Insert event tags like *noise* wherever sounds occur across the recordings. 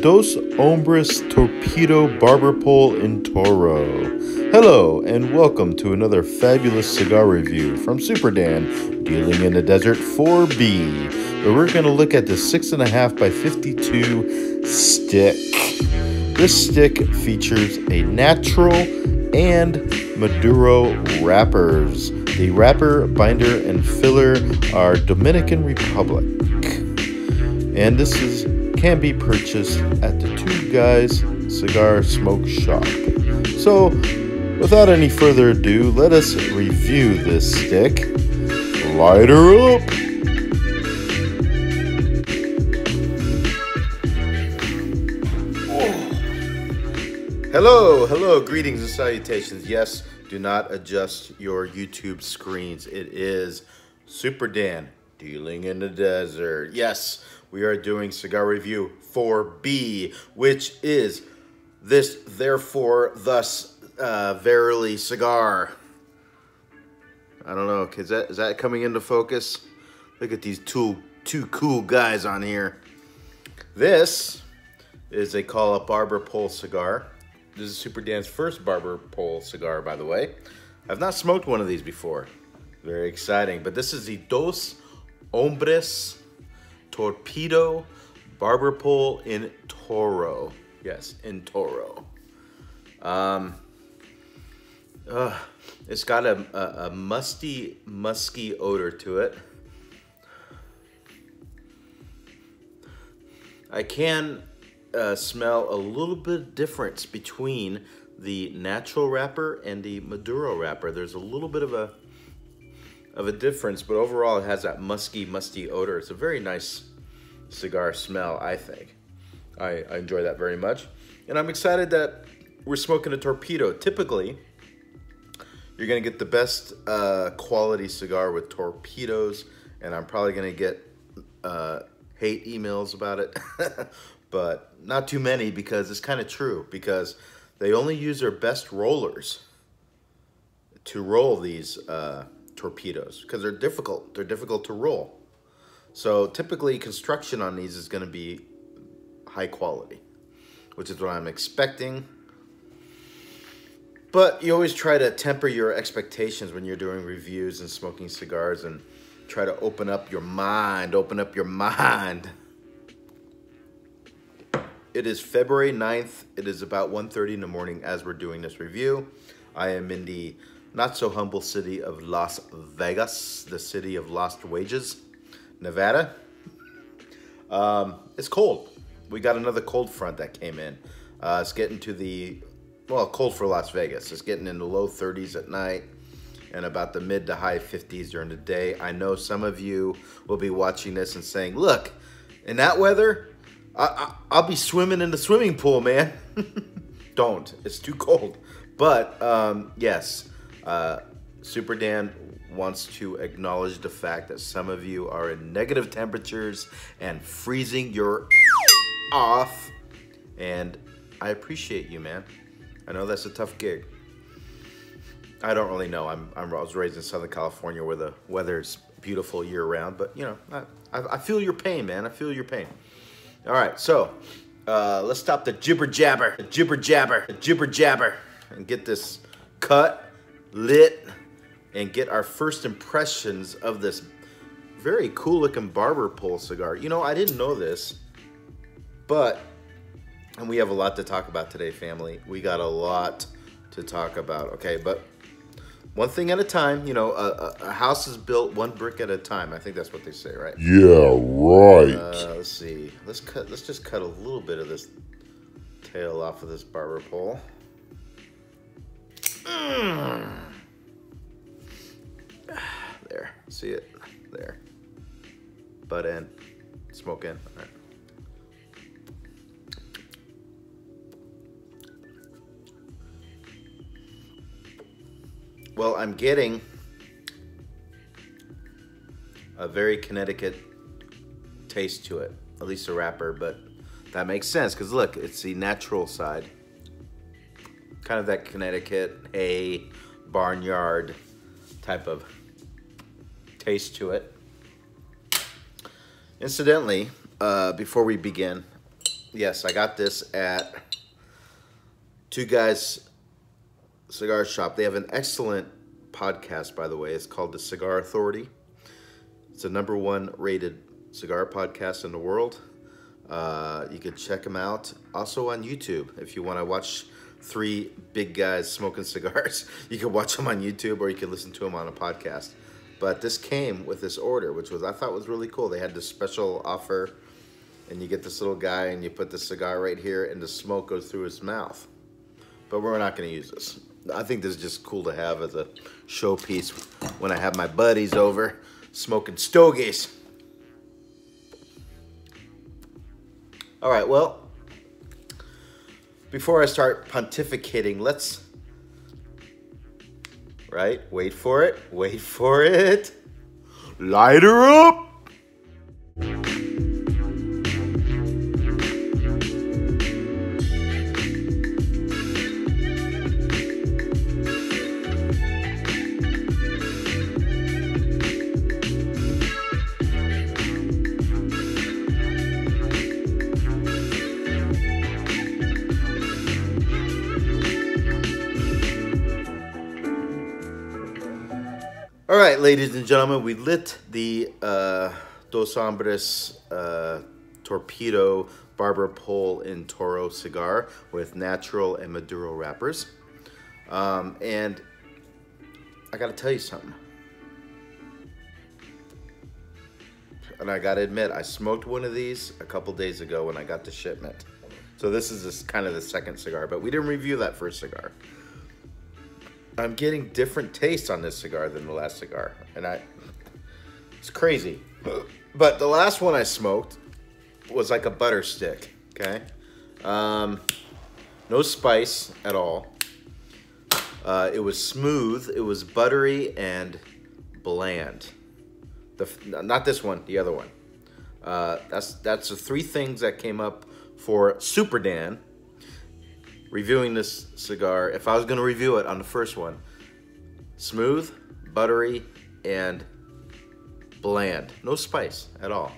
Dos Hombres Torpedo Barber Pole in Toro. Hello, and welcome to another fabulous cigar review from Super Dan, Dealing in the Desert 4B, where we're going to look at the 6.5 by 52 stick. This stick features a natural and Maduro wrappers. The wrapper, binder, and filler are Dominican Republic. And this is can be purchased at the Two Guys Cigar Smoke Shop. So, without any further ado, let us review this stick. Light her up! Hello, hello, greetings and salutations. Yes, do not adjust your YouTube screens. It is Super Dan dealing in the desert. Yes, we are doing cigar review 4B, which is this, therefore, thus, uh, verily cigar. I don't know, is that, is that coming into focus? Look at these two, two cool guys on here. This is a Call Up Barber Pole cigar. This is Super Dan's first barber pole cigar, by the way. I've not smoked one of these before. Very exciting. But this is the Dos Hombres Torpedo Barber Pole in Toro. Yes, in Toro. Um, uh, it's got a, a, a musty, musky odor to it. I can uh, smell a little bit difference between the natural wrapper and the Maduro wrapper. There's a little bit of a of a difference, but overall it has that musky, musty odor. It's a very nice cigar smell, I think. I, I enjoy that very much. And I'm excited that we're smoking a torpedo. Typically, you're gonna get the best uh, quality cigar with torpedoes, and I'm probably gonna get uh, hate emails about it. *laughs* but not too many because it's kind of true because they only use their best rollers to roll these uh, torpedoes because they're difficult. They're difficult to roll. So typically construction on these is going to be high quality, which is what I'm expecting. But you always try to temper your expectations when you're doing reviews and smoking cigars and try to open up your mind, open up your mind. It is February 9th. It is about 1.30 in the morning as we're doing this review. I am in the not so humble city of Las Vegas, the city of lost wages, Nevada. Um, it's cold. We got another cold front that came in. Uh, it's getting to the, well, cold for Las Vegas. It's getting in the low 30s at night and about the mid to high 50s during the day. I know some of you will be watching this and saying, look, in that weather, I, I, will be swimming in the swimming pool, man. *laughs* Don't. It's too cold. But um, yes, uh, Super Dan wants to acknowledge the fact that some of you are in negative temperatures and freezing your *laughs* off. And I appreciate you, man. I know that's a tough gig. I don't really know. I'm, I'm I was raised in Southern California where the weather's beautiful year round, but you know, I, I, I feel your pain, man. I feel your pain. All right, so uh, let's stop the jibber jabber, the jibber jabber, the jibber jabber, and get this cut, lit, and get our first impressions of this very cool looking barber pole cigar. You know, I didn't know this, but, and we have a lot to talk about today, family. We got a lot to talk about, okay? But one thing at a time. You know, a, a, house is built one brick at a time. I think that's what they say, right? Yeah, right. Uh, let's see. Let's cut. Let's just cut a little bit of this tail off of this barber pole. Mm. There. See it? There. Butt end. Smoke in. All right. Well, I'm getting a very Connecticut taste to it, at least a wrapper, but that makes sense because look, it's the natural side. Kind of that Connecticut hay barnyard type of taste to it. Incidentally, uh, before we begin, yes, I got this at Two Guys Cigar Shop. They have an excellent podcast, by the way. It's called The Cigar Authority. It's the number one rated cigar podcast in the world. Uh, you can check them out also on YouTube if you want to watch three big guys smoking cigars. *laughs* You can watch them on YouTube or you can listen to them on a podcast. But this came with this order, which was I thought was really cool. They had this special offer, and you get this little guy and you put the cigar right here, and the smoke goes through his mouth. But we're not going to use this. I think this is just cool to have as a showpiece when I have my buddies over smoking stogies. All right, well, before I start pontificating, let's, right? Wait for it, wait for it. Light her up. Right, ladies and gentlemen, we lit the uh, Dos Hombres uh, Torpedo Barber Pole in Toro cigar with natural and Maduro wrappers. Um, and I gotta tell you something. And I gotta admit, I smoked one of these a couple days ago when I got the shipment. So this is this kind of the second cigar, but we didn't review that first cigar. I'm getting different tastes on this cigar than the last cigar, and I it's crazy. But the last one I smoked was like a butter stick. Okay, um, no spice at all. Uh, it was smooth. It was buttery and bland. The not this one, the other one. Uh, that's that's the three things that came up for Super Dan reviewing this cigar, if I was going to review it on the first one, smooth, buttery, and bland. No spice at all.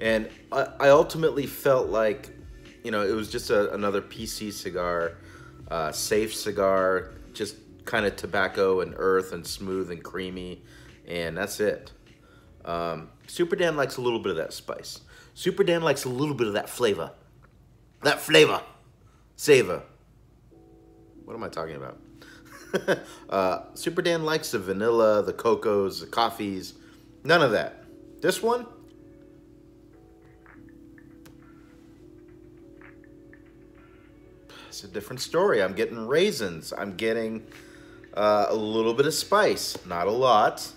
And I, I ultimately felt like, you know, it was just a, another PC cigar, uh, safe cigar, just kind of tobacco and earth and smooth and creamy, and that's it. Um, Super Dan likes a little bit of that spice. Super Dan likes a little bit of that flavor. That flavor. Savor. What am I talking about? *laughs* uh, Super Dan likes the vanilla, the cocos, the coffees. None of that. This one, it's a different story. I'm getting raisins. I'm getting uh, a little bit of spice. Not a lot.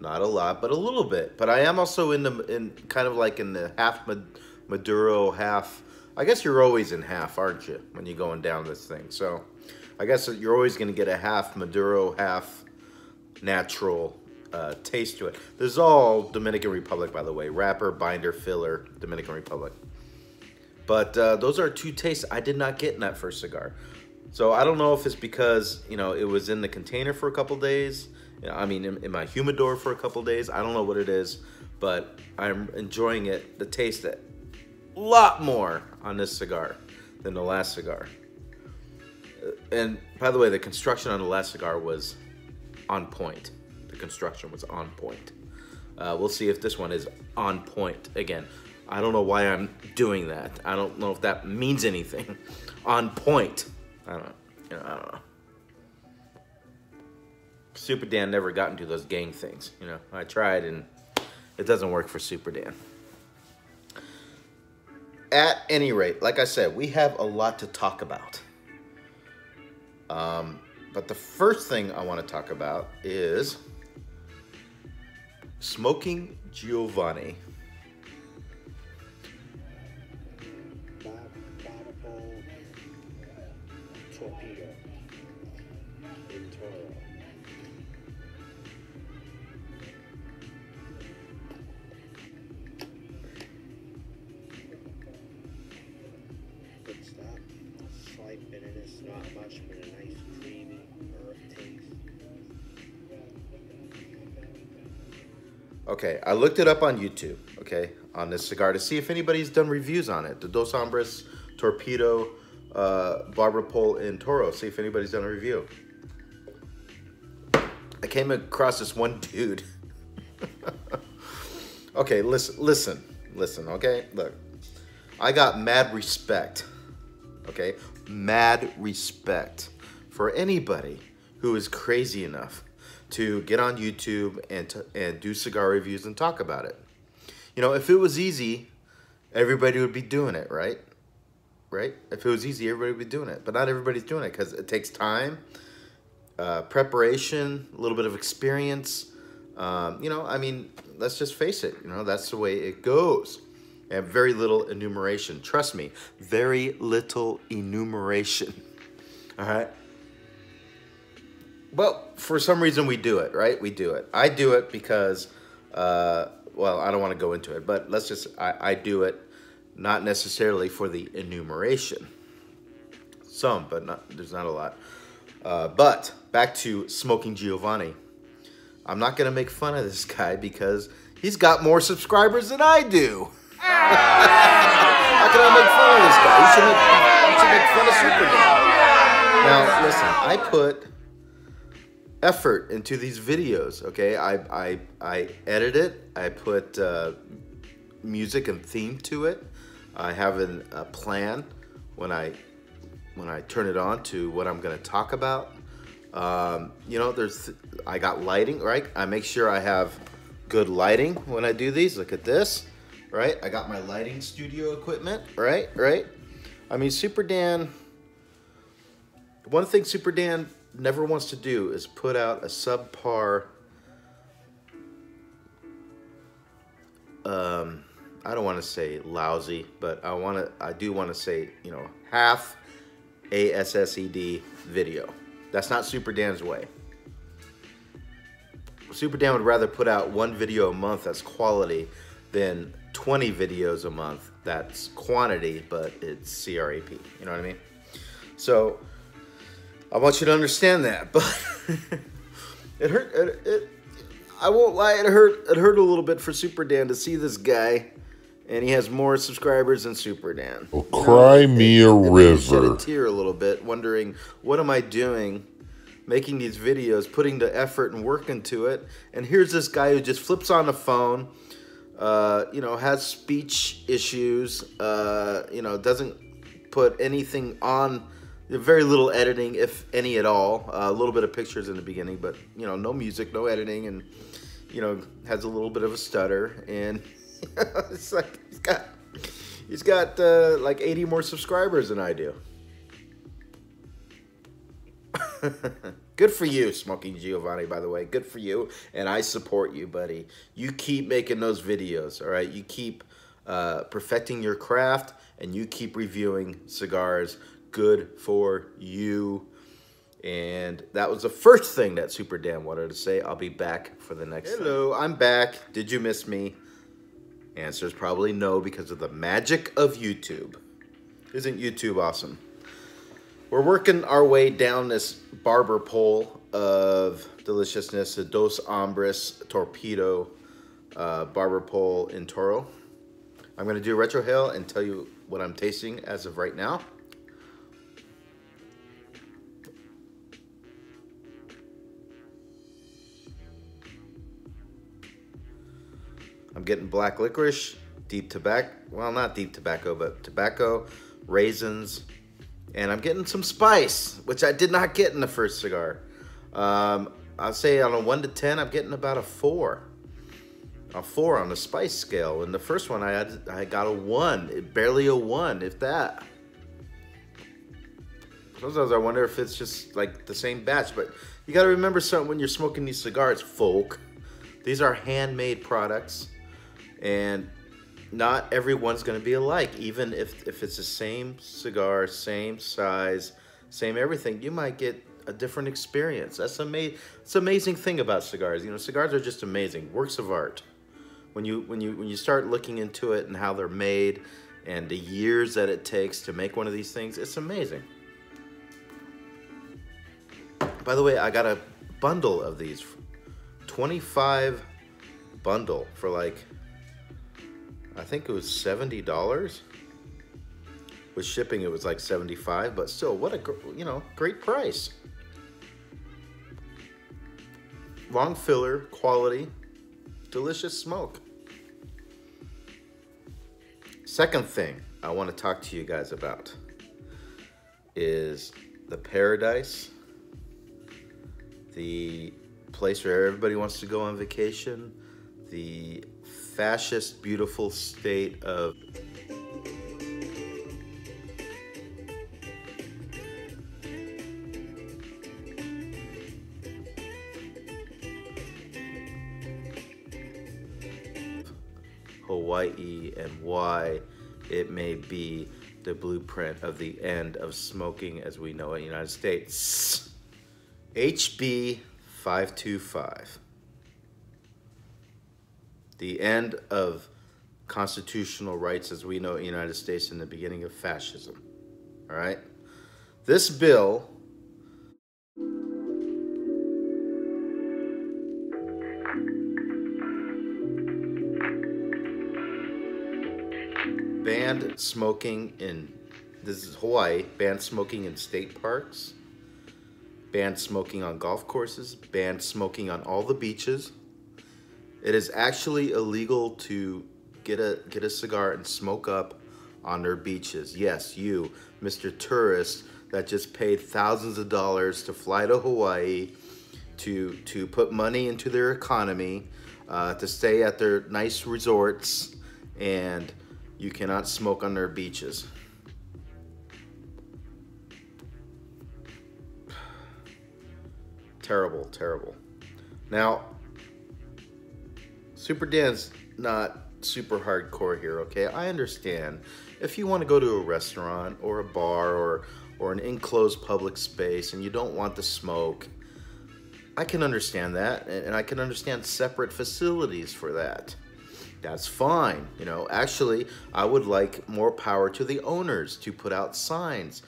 Not a lot, but a little bit. But I am also in the in kind of like in the half Maduro, half I guess you're always in half, aren't you, when you're going down this thing? So I guess you're always going to get a half Maduro, half natural uh, taste to it. This is all Dominican Republic, by the way. Wrapper, binder, filler, Dominican Republic. But uh, those are two tastes I did not get in that first cigar. So I don't know if it's because, you know, it was in the container for a couple days. I mean, in, in my humidor for a couple days. I don't know what it is, but I'm enjoying it. The taste a lot more on this cigar than the last cigar. And by the way, the construction on the last cigar was on point. The construction was on point. Uh, we'll see if this one is on point again. I don't know why I'm doing that. I don't know if that means anything. *laughs* on point. I don't, you know, I don't know. Super Dan never got into those gang things. You know, I tried and it doesn't work for Super Dan at any rate, like I said, we have a lot to talk about. Um, but the first thing I want to talk about is Smoking Giovanni. Okay, I looked it up on YouTube. okay, on this cigar to see if anybody's done reviews on it. The Dos Hombres Torpedo uh, Barber Pole in Toro. See if anybody's done a review. I came across this one dude. *laughs* okay, listen, listen, listen, okay? Look, I got mad respect, okay? Mad respect for anybody who is crazy enough to get on YouTube and, and do cigar reviews and talk about it. You know, if it was easy, everybody would be doing it, right? Right? If it was easy, everybody would be doing it. But not everybody's doing it because it takes time, uh, preparation, a little bit of experience. Um, you know, I mean, let's just face it. You know, that's the way it goes. And very little enumeration. Trust me, very little enumeration. *laughs* All right. Well, for some reason we do it, right? We do it. I do it because, uh, well, I don't want to go into it, but let's just, I, I do it not necessarily for the enumeration. Some, but not, there's not a lot. Uh, but back to Smoking Giovanni. I'm not going to make fun of this guy because he's got more subscribers than I do. How can I make fun of this guy? He should make, he should make fun of Superman. Now, listen, I put effort into these videos, okay? I, I, I edit it, I put uh, music and theme to it. I have an, a plan when I, when I turn it on to what I'm gonna talk about. Um, you know, there's, I got lighting, right? I make sure I have good lighting when I do these. Look at this, right? I got my lighting studio equipment, right? Right? I mean, Super Dan, one thing Super Dan never wants to do is put out a subpar um, I don't want to say lousy, but I want to I do want to say, you know, half ASSED video. That's not Super Dan's way. Super Dan would rather put out one video a month that's quality than 20 videos a month that's quantity, but it's CRAP. You know what I mean? So I want you to understand that, *laughs* but it hurt. It, it, I won't lie, it hurt. It hurt a little bit for Super Dan to see this guy, and he has more subscribers than Super Dan. Oh, cry me a It made me shed river. a tear a little bit, wondering what am I doing, making these videos, putting the effort and work into it, and here's this guy who just flips on the phone. Uh, you know, has speech issues. Uh, you know, doesn't put anything on. Very little editing, if any at all. a little bit of pictures in the beginning, but you know, no music, no editing, and you know, has a little bit of a stutter. And *laughs* it's like he's got he's got uh, like 80 more subscribers than I do. *laughs* Good for you, Smoking Giovanni, by the way. Good for you. And I support you, buddy. You keep making those videos, all right? You keep uh, perfecting your craft and you keep reviewing cigars. Good for you. And that was the first thing that Super Dan wanted to say. I'll be back for the next Hello, I'm back. Did you miss me? Answer is probably no because of the magic of YouTube. Isn't YouTube awesome? We're working our way down this barber pole of deliciousness, the Dos Hombres Torpedo uh, barber pole in Toro. I'm going to do a retrohale and tell you what I'm tasting as of right now. I'm getting black licorice, deep tobacco, well, not deep tobacco, but tobacco, raisins, and I'm getting some spice, which I did not get in the first cigar. Um, I'll say on a 1 to 10, I'm getting about a 4. A 4 on the spice scale. In the first one, I, had, I got a 1, barely a 1, if that. Sometimes I wonder if it's just like the same batch, but you got to remember something when you're smoking these cigars, folk. These are handmade products, and not everyone's going to be alike. Even if, if it's the same cigar, same size, same everything, you might get a different experience. That's ama- It's amazing thing about cigars. You know, cigars are just amazing, works of art. When you when you when you start looking into it and how they're made, and the years that it takes to make one of these things, it's amazing. By the way, I got a bundle of these, 25 bundle for like I think it was $70. With shipping, it was like 75 but still, what a, you know, great price. Long filler, quality, delicious smoke. Second thing I want to talk to you guys about is the paradise, the place where everybody wants to go on vacation, the fascist, beautiful state of Hawaii and why it may be the blueprint of the end of smoking as we know it in the United States. HB 525. The end of constitutional rights as we know it in the United States and the beginning of fascism. All right? This bill banned smoking in this is Hawaii, banned smoking in state parks, banned smoking on golf courses, banned smoking on all the beaches. It is actually illegal to get a get a cigar and smoke up on their beaches. Yes, you, Mr. Tourist, that just paid thousands of dollars to fly to Hawaii to to put money into their economy, uh, to stay at their nice resorts and you cannot smoke on their beaches. *sighs* terrible, terrible. Now, Super Dan's not super hardcore here, okay? I understand. If you want to go to a restaurant or a bar or or an enclosed public space and you don't want to smoke, I can understand that and I can understand separate facilities for that that's fine. You know, actually, I would like more power to the owners to put out signs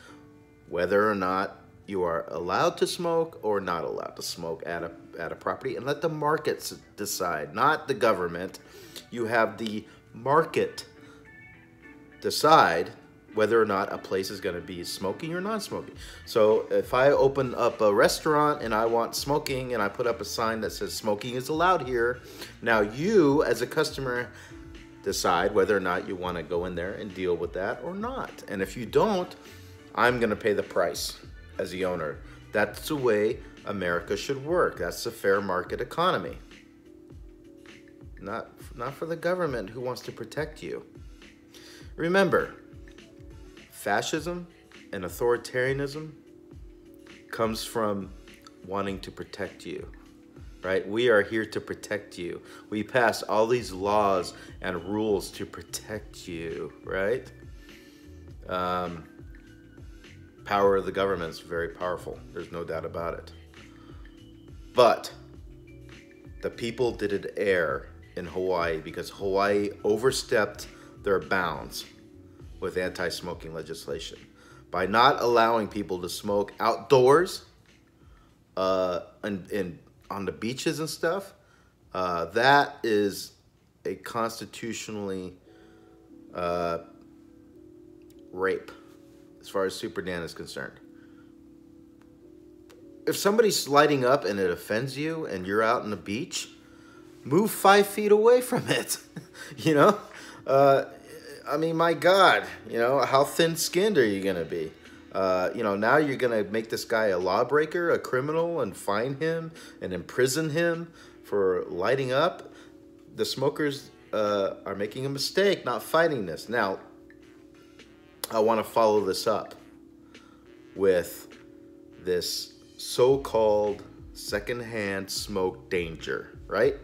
whether or not you are allowed to smoke or not allowed to smoke at a, at a property and let the markets decide, not the government. You have the market decide whether or not a place is going to be smoking or non-smoking. So if I open up a restaurant and I want smoking and I put up a sign that says smoking is allowed here, now you as a customer decide whether or not you want to go in there and deal with that or not. And if you don't, I'm going to pay the price as the owner. That's the way America should work. That's the fair market economy. Not, not for the government who wants to protect you. Remember, fascism and authoritarianism comes from wanting to protect you right? We are here to protect you. We pass all these laws and rules to protect you, right? Um, power of the government is very powerful. There's no doubt about it. But the people didn't err in Hawaii because Hawaii overstepped their bounds with anti-smoking legislation by not allowing people to smoke outdoors uh, and, and on the beaches and stuff. Uh, that is a constitutionally uh, rape as far as Super Dan is concerned. If somebody's lighting up and it offends you and you're out on the beach, move five feet away *laughs* from it. *laughs* you know? Uh, I mean, my God, you know, how thin skinned are you going to be? Uh, you know, now you're going to make this guy a lawbreaker, a criminal, and fine him and imprison him for lighting up. The smokers uh, are making a mistake not fighting this. Now, I want to follow this up with this so-called secondhand smoke danger, right?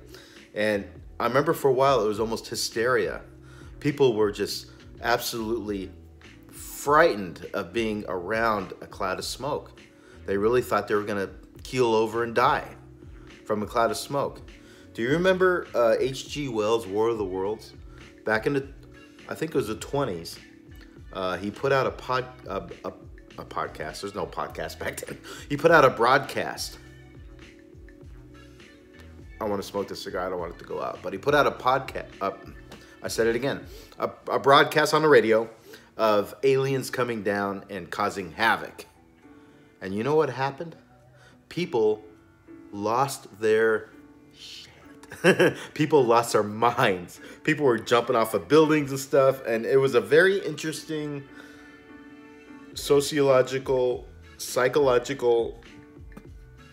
And I remember for a while it was almost hysteria people were just absolutely frightened of being around a cloud of smoke. They really thought they were going to keel over and die from a cloud of smoke. Do you remember H.G. Uh, Wells' War of the Worlds? Back in the, I think it was the 20s, uh, he put out a pod, a, a, a podcast. There's no podcast back then. *laughs* He put out a broadcast. I want to smoke the cigar. I don't want it to go out. But he put out a podcast, I said it again. A, a broadcast on the radio of aliens coming down and causing havoc. And you know what happened? People lost their shit. *laughs* People lost their minds. People were jumping off of buildings and stuff. And it was a very interesting sociological, psychological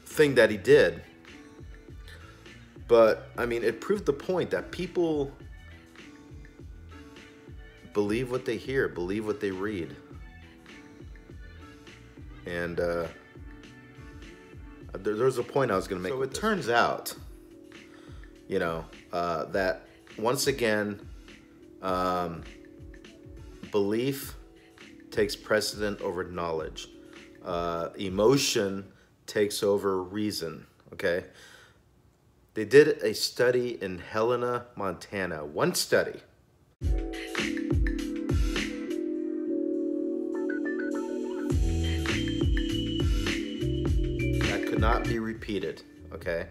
thing that he did. But, I mean, it proved the point that people believe what they hear, believe what they read. And uh, there, there was a point I was going to make. So it turns out, you know, uh, that once again, um, belief takes precedent over knowledge. Uh, emotion takes over reason, okay? They did a study in Helena, Montana. One study. That could not be repeated, okay?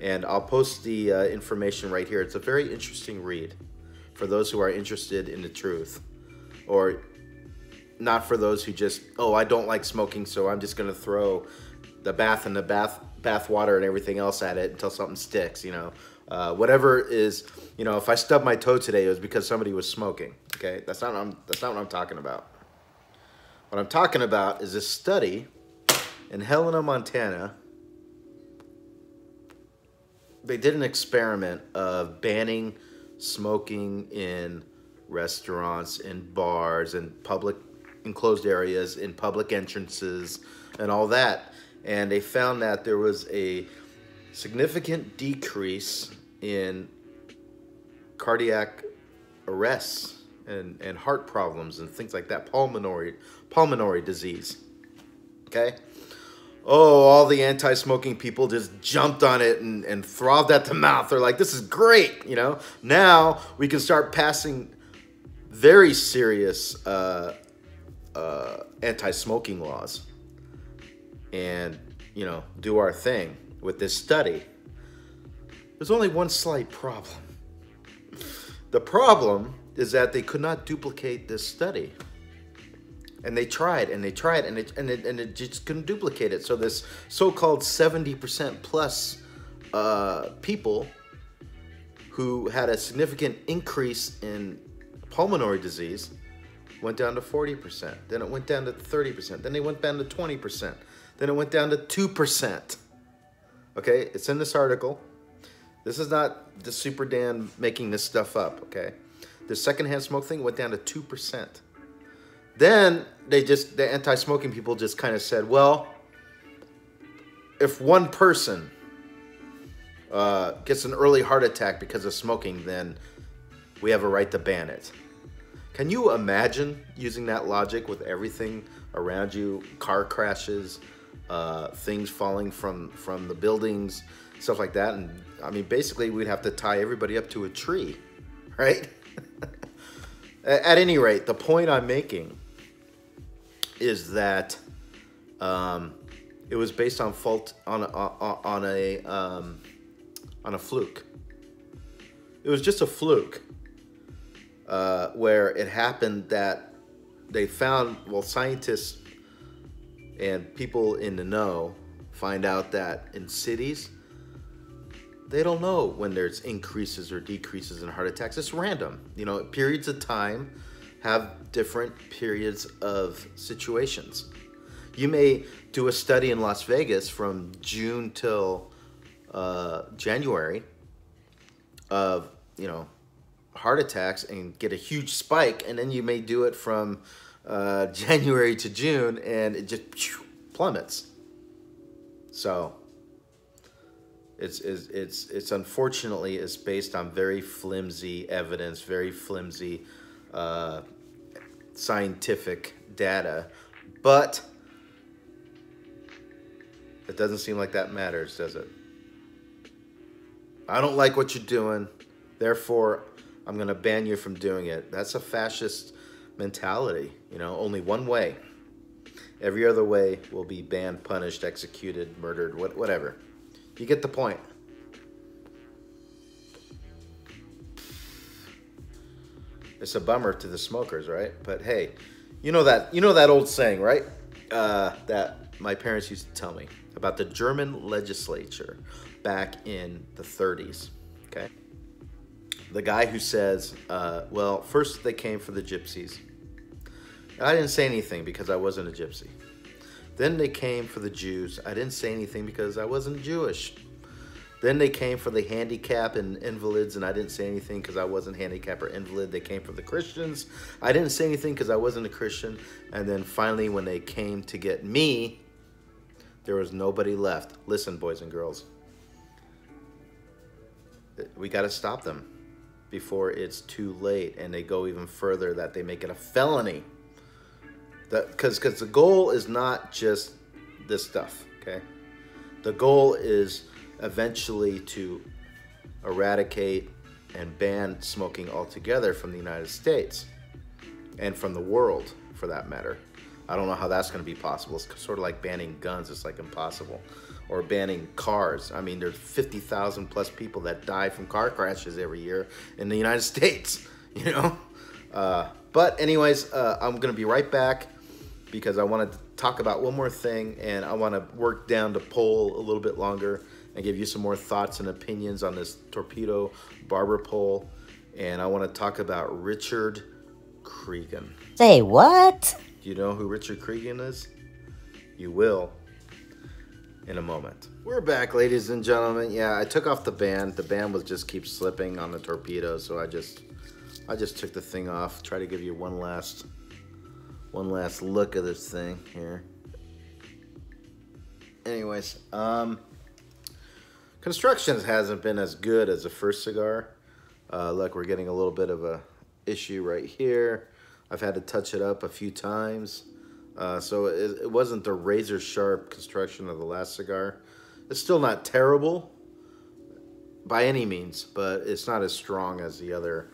And I'll post the uh, information right here. It's a very interesting read for those who are interested in the truth. Or not for those who just, oh, I don't like smoking, so I'm just gonna throw the bath and the bath bath water and everything else at it until something sticks, you know. Uh, whatever is, you know, if I stubbed my toe today, it was because somebody was smoking. Okay, that's not what I'm, that's not what I'm talking about. What I'm talking about is this study in Helena, Montana, they did an experiment of banning smoking in restaurants, and bars, and public enclosed areas, in public entrances, and all that. And they found that there was a significant decrease in cardiac arrests and, and heart problems and things like that, pulmonary, pulmonary disease. Okay? oh, all the anti-smoking people just jumped on it and, and throbbed at the mouth. They're like, this is great, you know? Now we can start passing very serious uh, uh, anti-smoking laws and, you know, do our thing with this study. There's only one slight problem. The problem is that they could not duplicate this study and they tried and they tried and it and it, and it just couldn't duplicate it. So this so-called 70% plus uh, people who had a significant increase in pulmonary disease went down to 40%. Then it went down to 30%. Then they went down to 20%. Then it went down to 2%. Okay, it's in this article. This is not the Super Dan making this stuff up, okay? The secondhand smoke thing went down to 2%. Then they just, the anti smoking people just kind of said, well, if one person uh, gets an early heart attack because of smoking, then we have a right to ban it. Can you imagine using that logic with everything around you? Car crashes, uh, things falling from, from the buildings, stuff like that. And I mean, basically, we'd have to tie everybody up to a tree, *laughs* right? At any rate, the point I'm making is that um, it was based on fault on a, on a um, on a fluke. It was just a fluke uh, where it happened that they found well scientists and people in the know find out that in cities they don't know when there's increases or decreases in heart attacks. It's random. You know, periods of time have different periods of situations. You may do a study in Las Vegas from June till uh, January of, you know, heart attacks and get a huge spike, and then you may do it from uh, *laughs* January to June and it just plummets. So it's, it's, it's, it's unfortunately it's based on very flimsy evidence, very flimsy uh, scientific data, but it doesn't seem like that matters, does it? I don't like what you're doing, therefore I'm going to ban you from doing it. That's a fascist mentality, you know, only one way. Every other way will be banned, punished, executed, murdered, whatever. You get the point. it's a bummer to the smokers, right? But hey, you know that you know that old saying, right? Uh, that my parents used to tell me about the German legislature back in the 30s. Okay, the guy who says, uh, "Well, first they came for the gypsies." I didn't say anything because I wasn't a gypsy. Then they came for the Jews. I didn't say anything because I wasn't Jewish. Then they came for the handicap and invalids, and I didn't say anything because I wasn't handicap or invalid. They came for the Christians. I didn't say anything because I wasn't a Christian. And then finally, when they came to get me, there was nobody left. Listen, boys and girls, we got to stop them before it's too late and they go even further that they make it a felony. Because because the goal is not just this stuff, okay? The goal is eventually to eradicate and ban smoking altogether from the United States and from the world for that matter. I don't know how that's going to be possible. It's sort of like banning guns. It's like impossible. Or banning cars. I mean, there's 50,000 plus people that die from car crashes every year in the United *laughs* States, you know? Uh, but anyways, uh, I'm going to be right back because I want to talk about one more thing and I want to work down the poll a little bit longer and give you some more thoughts and opinions on this torpedo barber pole. And I want to talk about Richard Creagan. Say what? Do you know who Richard Creagan is? You will in a moment. We're back, ladies and gentlemen. Yeah, I took off the band. The band was just keep slipping on the torpedo, so I just I just took the thing off. Try to give you one last one last look at this thing here. Anyways, um Construction hasn't been as good as the first cigar. Uh, look, we're getting a little bit of a issue right here. I've had to touch it up a few times. Uh, so it, it, wasn't the razor sharp construction of the last cigar. It's still not terrible by any means, but it's not as strong as the other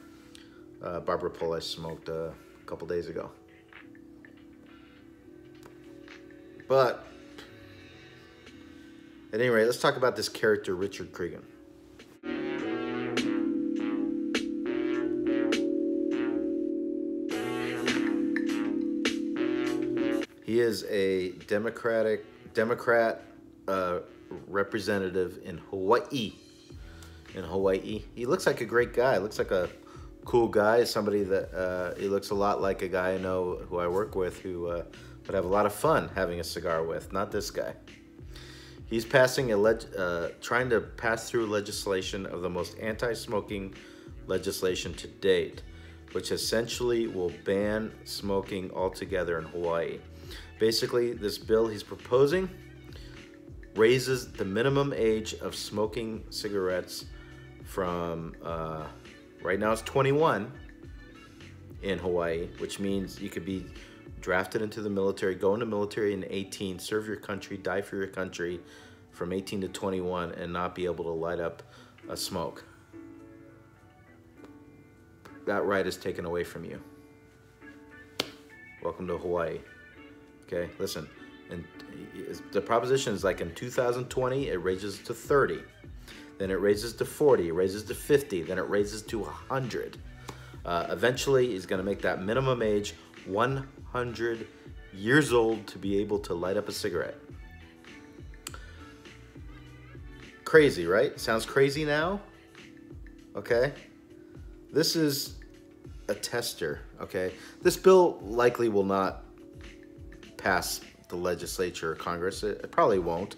uh, Barber Pole I smoked uh, a couple days ago. But at any rate, let's talk about this character, Richard Creagan. Is a Democratic Democrat uh, representative in Hawaii. In Hawaii, he looks like a great guy. Looks like a cool guy. Somebody that uh, he looks a lot like a guy I know who I work with who uh, would have a lot of fun having a cigar with. Not this guy. He's passing a leg, uh, trying to pass through legislation of the most anti-smoking legislation to date, which essentially will ban smoking altogether in Hawaii. Basically, this bill he's proposing raises the minimum age of smoking cigarettes from uh, right now it's 21 in Hawaii, which means you could be drafted into the military, go into military in 18, serve your country, die for your country from 18 to 21 and not be able to light up a smoke. That right is taken away from you. Welcome to Hawaii. Okay, listen. And the proposition is like in 2020, it raises to 30. Then it raises to 40, it raises to 50, then it raises to 100. Uh, eventually, he's going to make that minimum age 100 years old to be able to light up a cigarette. Crazy, right? Sounds crazy now? Okay. This is a tester, okay? This bill likely will not pass the legislature or Congress. It, it probably won't.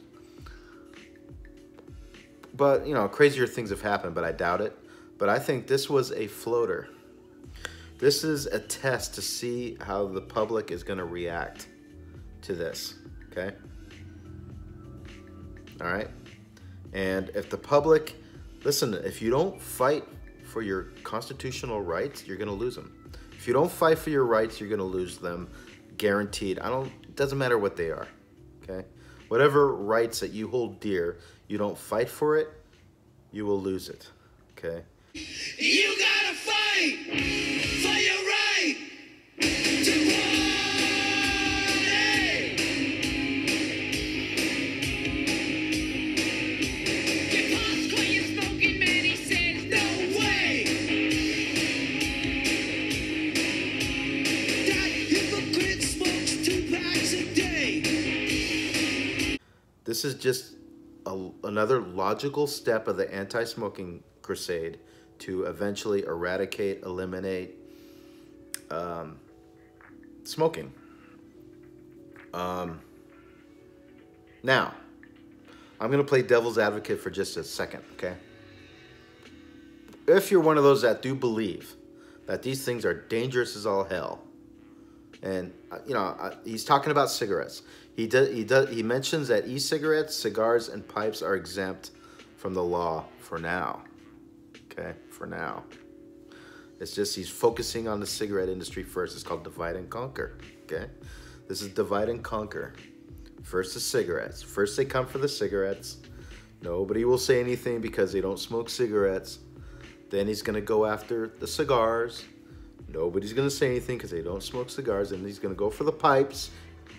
But, you know, crazier things have happened, but I doubt it. But I think this was a floater. This is a test to see how the public is going to react to this. Okay? All right? And if the public, listen, if you don't fight for your constitutional rights, you're going to lose them. If you don't fight for your rights, you're going to lose them guaranteed. I don't, it doesn't matter what they are. Okay? Whatever rights that you hold dear, you don't fight for it, you will lose it. Okay? You gotta fight! This is just a, another logical step of the anti-smoking crusade to eventually eradicate, eliminate um, smoking. Um, now, I'm going to play devil's advocate for just a second, okay? If you're one of those that do believe that these things are dangerous as all hell, and uh, you know uh, he's talking about cigarettes. He does he does he mentions that e-cigarettes, cigars, and pipes are exempt from the law for now. Okay, for now. It's just he's focusing on the cigarette industry first. It's called divide and conquer. Okay, this is divide and conquer. First the cigarettes. First they come for the cigarettes. Nobody will say anything because they don't smoke cigarettes. Then he's gonna go after the cigars. Nobody's gonna say anything because they don't smoke cigars. And he's gonna go for the pipes,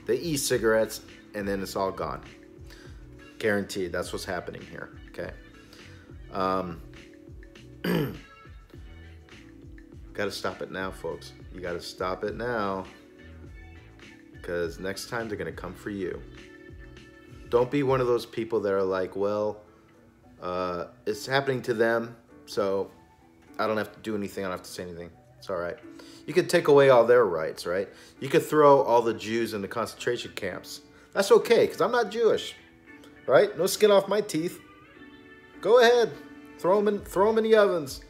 the e-cigarettes, and then it's all gone. Guaranteed. That's what's happening here. Okay. Um, *clears throat* got to stop it now, folks. You got to stop it now. Because next time they're going to come for you. Don't be one of those people that are like, well, uh, it's happening to them, so I don't have to do anything. I don't have to say anything. It's all right. You could take away all their rights, right? You could throw all the Jews in the concentration camps. That's okay, because I'm not Jewish, right? No skin off my teeth. Go ahead. Throw them in, throw them in the ovens.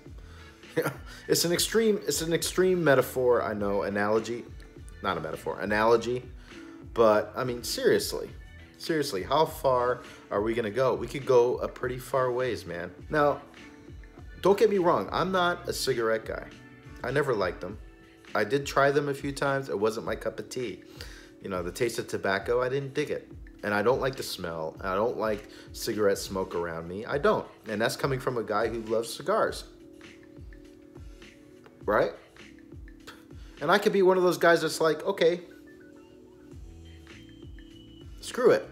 *laughs* it's an extreme it's an extreme metaphor i know analogy not a metaphor analogy but i mean seriously seriously how far are we going to go we could go a pretty far ways man now don't get me wrong i'm not a cigarette guy i never liked them i did try them a few times it wasn't my cup of tea you know the taste of tobacco i didn't dig it and i don't like the smell i don't like cigarette smoke around me i don't and that's coming from a guy who loves cigars right? And I could be one of those guys that's like, okay, screw it.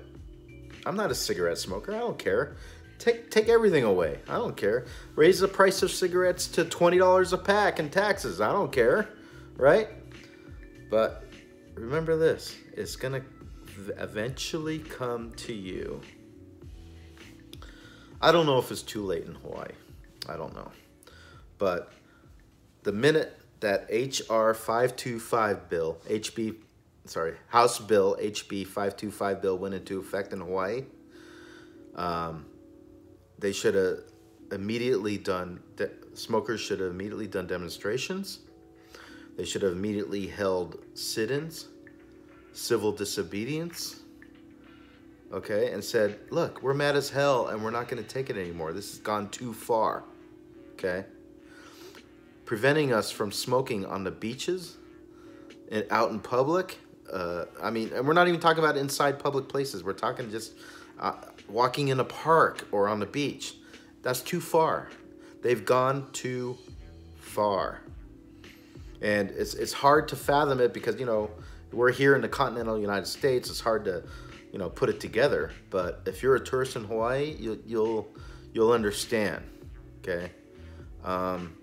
I'm not a cigarette smoker. I don't care. Take take everything away. I don't care. Raise the price of cigarettes to twenty dollars a pack and taxes. I don't care, right? But remember this: it's gonna eventually come to you. I don't know if it's too late in Hawaii. I don't know, but the minute that HR 525 bill, HB, sorry, House Bill HB 525 bill went into effect in Hawaii, um, they should have immediately done, smokers should have immediately done demonstrations. They should have immediately held sit ins, civil disobedience, okay, and said, look, we're mad as hell and we're not going to take it anymore. This has gone too far, okay? preventing us from smoking on the beaches and out in public. Uh, I mean, and we're not even talking about inside public places. We're talking just uh, walking in a park or on the beach. That's too far. They've gone too far. And it's, it's hard to fathom it because, you know, we're here in the continental United States. It's hard to, you know, put it together. But if you're a tourist in Hawaii, you, you'll, you'll understand. Okay. Um,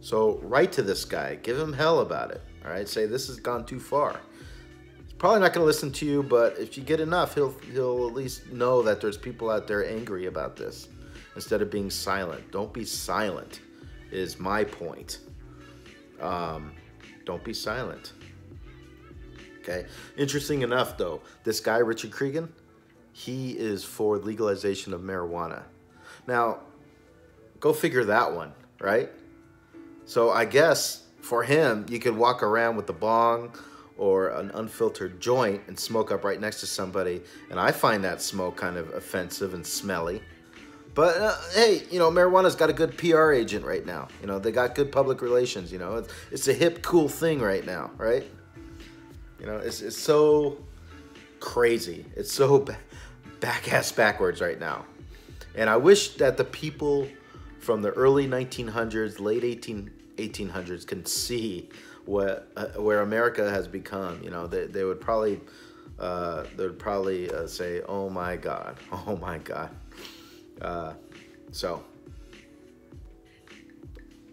so write to this guy, give him hell about it. All right, say this has gone too far. Probably not going to listen to you, but if you get enough, he'll he'll at least know that there's people out there angry about this. Instead of being silent, don't be silent. Is my point. Um, don't be silent. Okay. Interesting enough, though, this guy Richard Creagan, he is for legalization of marijuana. Now, go figure that one, right? So I guess for him, you could walk around with the bong or an unfiltered joint and smoke up right next to somebody. And I find that smoke kind of offensive and smelly. But uh, hey, you know, marijuana's got a good PR agent right now. You know, they got good public relations. You know, it's, it's a hip, cool thing right now, right? You know, it's, it's so crazy. It's so *laughs* back ass backwards right now. And I wish that the people from the early 1900s, late 18, 1800s can see what uh, where America has become. You know, they, they would probably uh, they would probably uh, say, "Oh my God, *laughs* oh my God." Uh, so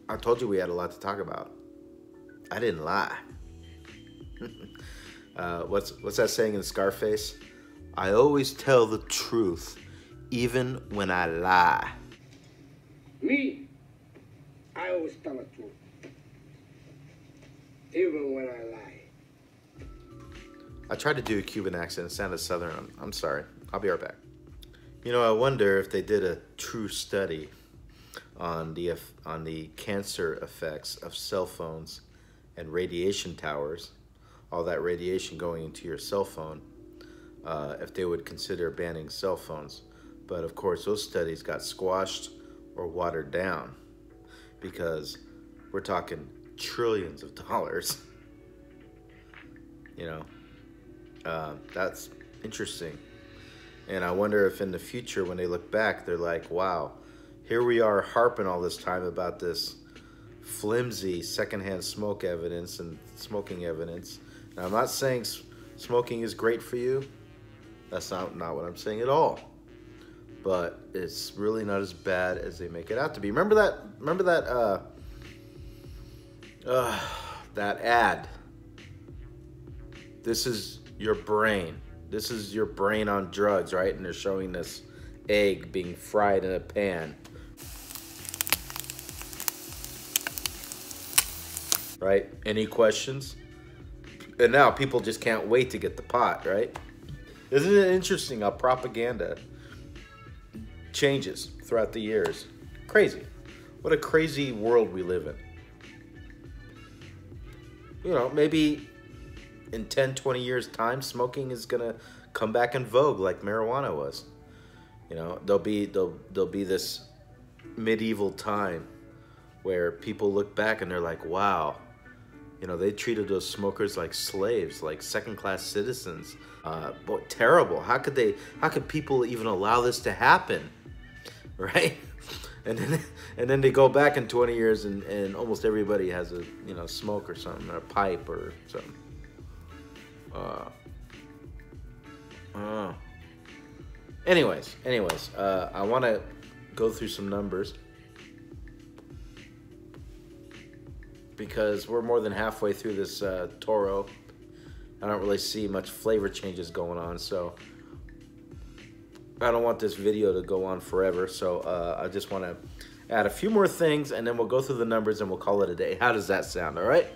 I told you we had a lot to talk about. I didn't lie. *laughs* Uh, what's what's that saying in Scarface? I always tell the truth, even when I lie. Me, I always tell the truth. Even when I lie. I tried to do a Cuban accent. It sounded southern. I'm, I'm sorry. I'll be right back. You know, I wonder if they did a true study on the on the cancer effects of cell phones and radiation towers, all that radiation going into your cell phone, uh, if they would consider banning cell phones. But of course, those studies got squashed or watered down because we're talking trillions of dollars. You know, uh, that's interesting. And I wonder if in the future, when they look back, they're like, wow, here we are harping all this time about this flimsy secondhand smoke evidence and smoking evidence. Now, I'm not saying smoking is great for you. That's not, not what I'm saying at all. But it's really not as bad as they make it out to be. Remember that? Remember that? Uh, uh, that ad. This is your brain. This is your brain on drugs, right? And they're showing this egg being fried in a pan. right? Any questions? And now people just can't wait to get the pot, right? Isn't it interesting how propaganda changes throughout the years? Crazy. What a crazy world we live in. You know, maybe in 10, 20 years' time, smoking is going to come back in vogue like marijuana was. You know, there'll be, there'll, there'll be this medieval time where people look back and they're like, wow, you know, they treated those smokers like slaves, like second-class citizens. Uh, but terrible. How could they? How could people even allow this to happen? *laughs* Right? And then, *laughs* and then they go back in 20 years, and, and almost everybody has a you know smoke or something, or a pipe or something. Uh, uh. Anyways, anyways, uh, I want to go through some numbers. because we're more than halfway through this uh, Toro. I don't really see much flavor changes going on, so I don't want this video to go on forever. So uh, I just want to add a few more things, and then we'll go through the numbers and we'll call it a day. How does that sound? All right.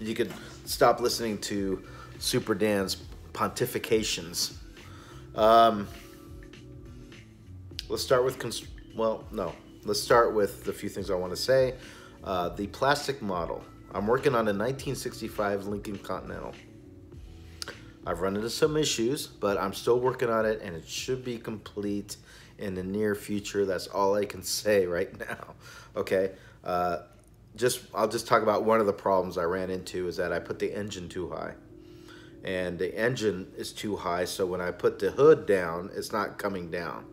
You could stop listening to Super Dan's pontifications. Um, let's start with well, no. Let's start with the few things I want to say. Uh, the plastic model. I'm working on a 1965 Lincoln Continental. I've run into some issues, but I'm still working on it and it should be complete in the near future. That's all I can *laughs* say right now. Okay. Uh, just I'll just talk about one of the problems I ran into is that I put the engine too high. And the engine is too high, so when I put the hood down, it's not coming down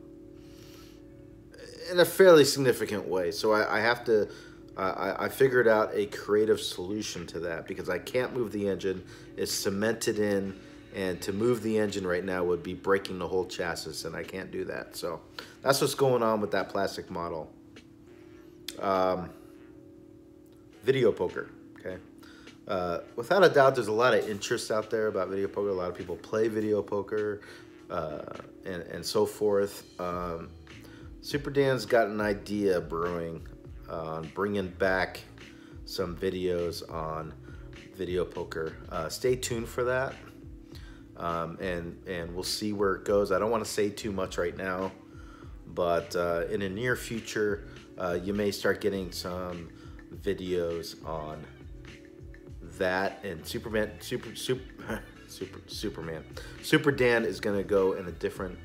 in a fairly significant way. So I, I have to I, I figured out a creative solution to that because I can't move the engine. It's cemented in, and to move the engine right now would be breaking the whole chassis, and I can't do that. So that's what's going on with that plastic model. Um, video poker, okay? Uh, without a doubt, there's a lot of interest out there about video poker. A lot of people play video poker uh, and, and so forth. Um, Super Dan's got an idea brewing on bringing back some videos on video poker. Uh, stay tuned for that. Um, and and we'll see where it goes. I don't want to say too much right now, but uh, in the near future, uh, you may start getting some videos on that and Superman, super, super, *laughs* super, Superman, Super Dan is gonna go in a different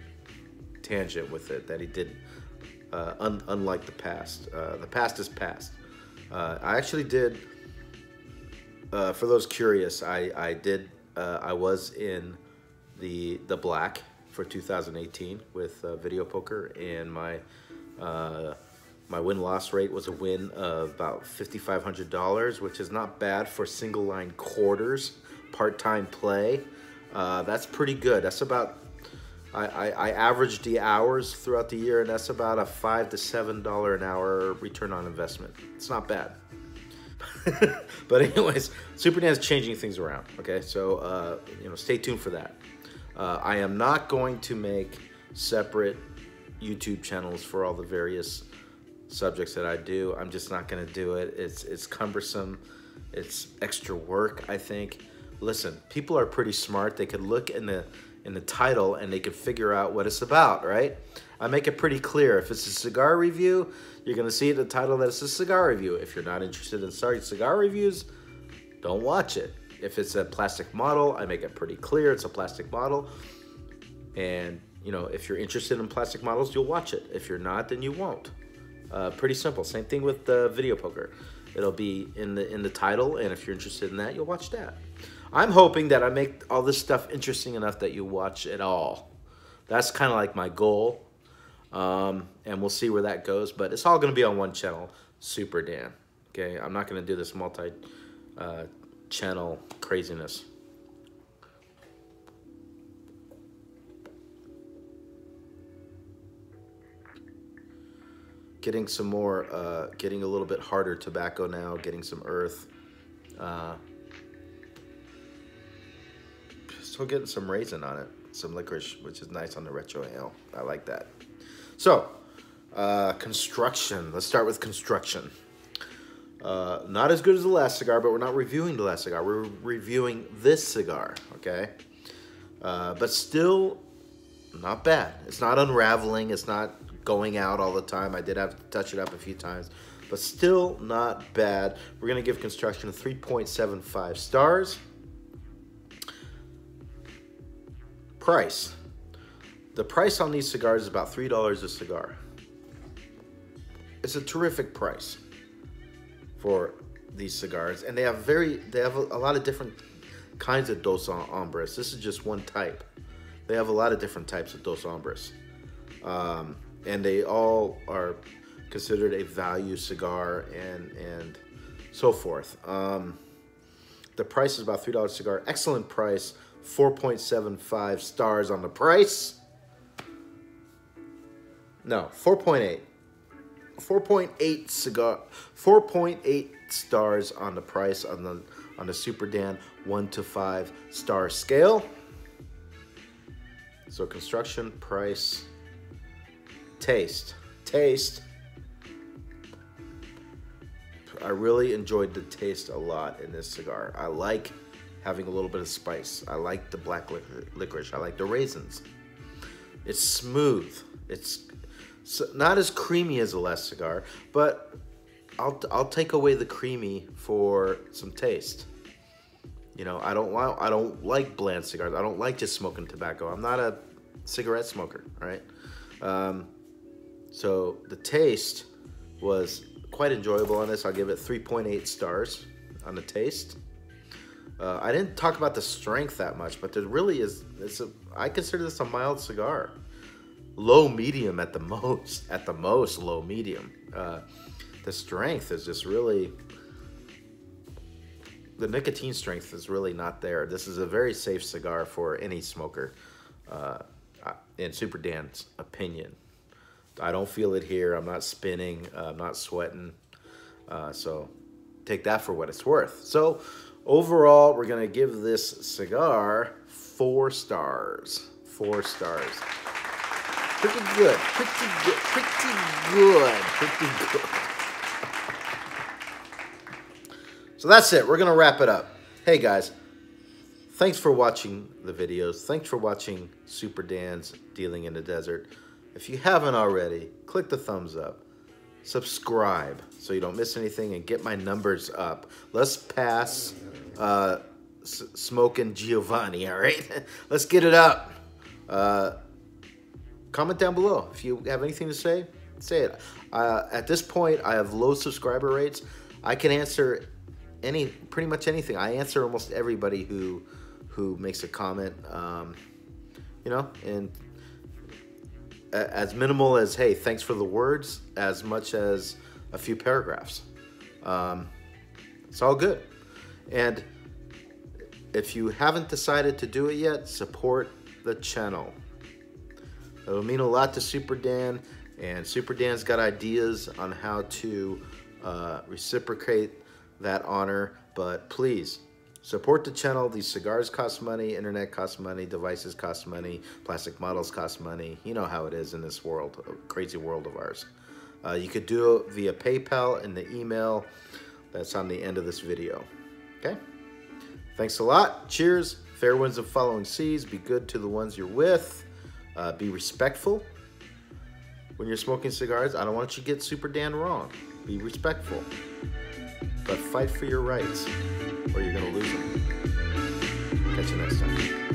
tangent with it that he did uh, un unlike the past. Uh, the past is past. Uh, I actually did, uh, for those curious, I, I did, uh, I was in the, the black for 2018 with uh, video poker and my, my win-loss rate was a win of about $5,500, which is not bad for single line quarters, part-time play. that's pretty good. That's about I, I, I averaged the hours throughout the year, and that's about a five to seven dollar an hour return on investment. It's not bad. *laughs* but anyways, Super Dan's changing things around. Okay, so uh, you know, stay tuned for that. Uh, I am not going to make separate YouTube channels for all the various subjects that I do. I'm just not going to do it. It's it's cumbersome. It's extra work, I think. Listen, people are pretty smart. They could look in the in the title and they can figure out what it's about, right? I make it pretty clear. If it's a cigar review, you're going to see in the title that it's a cigar review. If you're not interested in starting cigar reviews, don't watch it. If it's a plastic model, I make it pretty clear it's a plastic model. And, you know, if you're interested in plastic models, you'll watch it. If you're not, then you won't. Uh, pretty simple. Same thing with the video poker. It'll be in the in the title, and if you're interested in that, you'll watch that. I'm hoping that I make all this stuff interesting enough that you watch it all. That's kind of like my goal, um, and we'll see where that goes. But it's all going to be on one channel, Super Dan. Okay, I'm not going to do this multi uh, channel craziness. Getting some more, uh, getting a little bit harder tobacco now, getting some earth. Uh, still getting some raisin on it, some licorice, which is nice on the retrohale. I like that. So, uh, construction. Let's start with construction. Uh, not as good as the last cigar, but we're not reviewing the last cigar. We're reviewing this cigar, okay? Uh, but still not bad. It's not unraveling. It's not going out all the time. I did have to touch it up a few times, but still not bad. We're going to give construction 3.75 stars. Price. The price on these cigars is about $3 a cigar. It's a terrific price for these cigars, and they have very they have a, a lot of different kinds of Dos Hombres. This is just one type. They have a lot of different types of Dos Hombres, um, and they all are considered a value cigar and and so forth. Um, the price is about three dollars a cigar. Excellent price. Four point seven five stars on the price. No, four point eight. 4.8 cigar 4.8 stars on the price on the on the super dan 1 to 5 star scale so construction price taste taste i really enjoyed the taste a lot in this cigar i like having a little bit of spice i like the black licorice i like the raisins it's smooth it's not as creamy as a last cigar, but I'll I'll take away the creamy for some taste. You know, I don't I don't like bland cigars. I don't like just smoking tobacco. I'm not a cigarette smoker, right? Um, so the taste was quite enjoyable on this. I'll give it 3.8 stars on the taste. Uh, I didn't talk about the strength that much, but there really is. It's a. I consider this a mild cigar low medium at the *laughs* most. At the most, low medium. Uh, the strength is just really. The nicotine strength is really not there. This is a very safe cigar for any smoker, uh, in Super Dan's opinion. I don't feel it here. I'm not spinning. Uh, I'm not sweating. Uh, so take that for what it's worth. So overall, we're going to give this cigar four stars. Four stars. Pretty good. Pretty good. Pretty good. Pretty good. So that's it. We're going to wrap it up. Hey, guys. Thanks for watching the videos. Thanks for watching Super Dan's Dealing in the Desert. If you haven't already, click the thumbs up. Subscribe so you don't miss anything and get my numbers up. Let's pass uh, Smoking Giovanni, all right? *laughs* Let's get it up. Uh, comment down below if you have anything to say. Say it. Uh, at this point, I have low subscriber rates. I can answer any, pretty much anything. I answer almost everybody who, who makes a comment. Um, you know, and as minimal as hey, thanks for the words, as much as a few paragraphs. Um, it's all good. And if you haven't decided to do it yet, support the channel. It'll mean a lot to Super Dan, and Super Dan's got ideas on how to uh, reciprocate that honor. But please Support the channel. These cigars cost money, internet costs money, devices cost money, plastic models cost money. You know how it is in this world, crazy world of ours. Uh, you could do it via PayPal in the email that's on the end of this video. Okay? Thanks a lot. Cheers. Fair winds of following seas. Be good to the ones you're with. Uh, be respectful when you're smoking cigars. I don't want you to get super Dan wrong. Be respectful. But fight for your rights or you're going to lose them. Catch you next time.